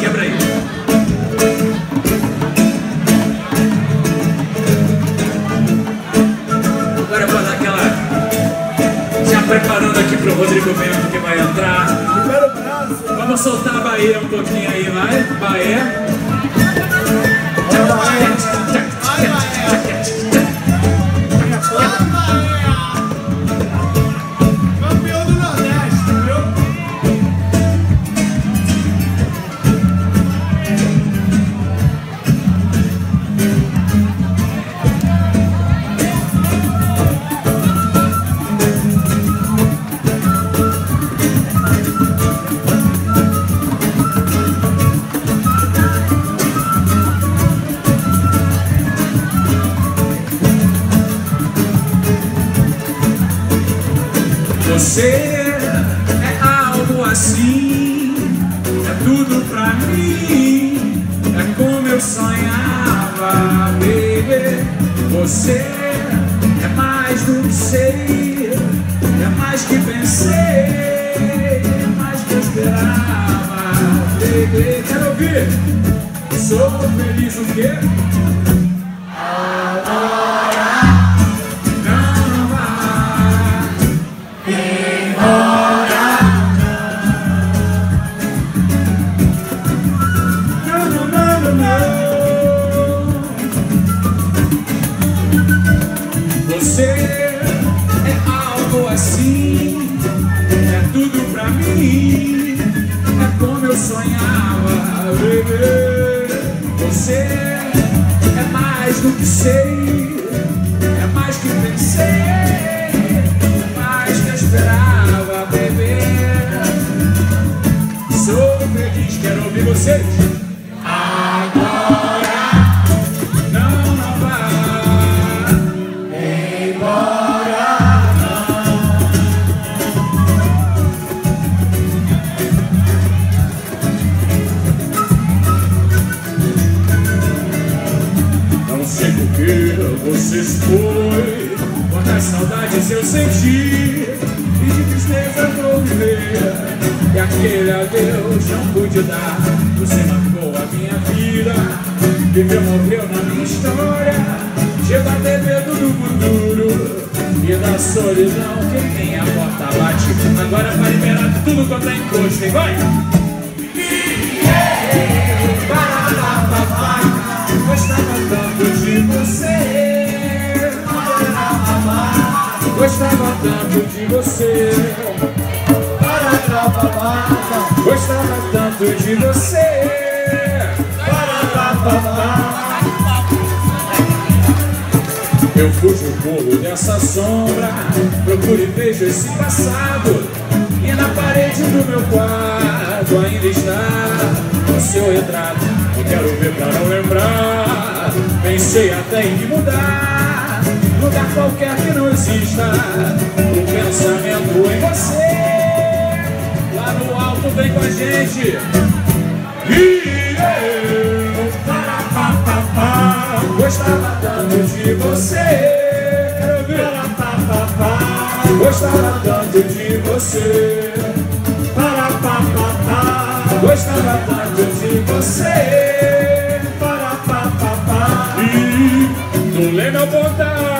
quebra aí. Agora pra dar aquela. Já preparando aqui pro Rodrigo Bento que vai entrar. Libera o braço. Vamos soltar a Bahia um pouquinho aí, vai. Bahia. Vai, Você é algo assim, é tudo pra mim, é como eu sonhava, baby. Você é mais do que sei, é mais que pensei, é mais que esperava, baby. Quero ouvir? Sou feliz o quê? Você é mais do que sei, é mais que pensei, é mais que esperava, baby. Sou feliz, quero ouvir vocês. Que você foi, quantas saudades eu senti e de tristeza vou viver. E aquele adeus não pude dar, você marcou a minha vida, viveu, morreu na minha história. Chego a ter medo do futuro e da solidão que tem a porta bate. Agora vai liberar tudo quanto é encosto, hein? vai! Tanto de você. Gostava tanto de você. Eu fujo o pulo dessa sombra. Procuro e vejo esse passado. E na parede do meu quarto ainda está o seu retrato. Quero ver pra não lembrar. Pensei até em mudar Lugar qualquer que não exista. O pensamento em você Lá no alto vem com a gente. E eu Parapapapá, Gostava tanto de você. Gostava tanto de você. Parapapapá, Gostava tanto de você. Parapapapá, E do leme ao portal